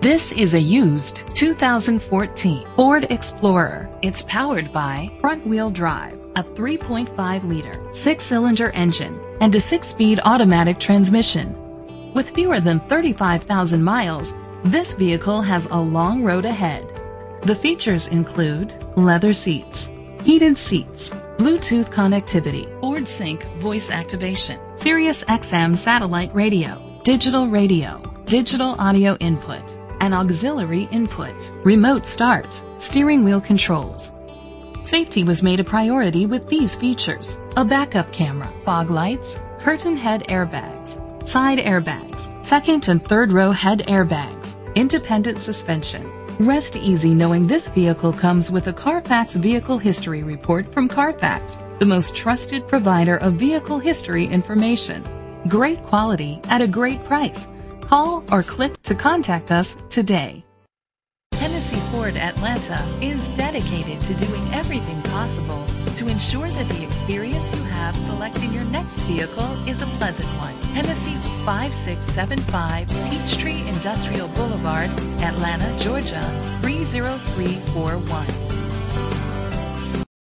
This is a used 2014 Ford Explorer. It's powered by front-wheel drive, a 3.5-liter six-cylinder engine, and a six-speed automatic transmission. With fewer than 35,000 miles, this vehicle has a long road ahead. The features include leather seats, heated seats, Bluetooth connectivity, Ford Sync voice activation, Sirius XM satellite radio, digital radio, digital audio input, an auxiliary input, remote start, steering wheel controls. Safety was made a priority with these features. A backup camera, fog lights, curtain head airbags, side airbags, second and third row head airbags, independent suspension. Rest easy knowing this vehicle comes with a Carfax Vehicle History Report from Carfax, the most trusted provider of vehicle history information. Great quality at a great price. Call or click to contact us today. Hennessy Ford Atlanta is dedicated to doing everything possible to ensure that the experience you have selecting your next vehicle is a pleasant one. Hennessy 5675 Peachtree Industrial Boulevard, Atlanta, Georgia 30341.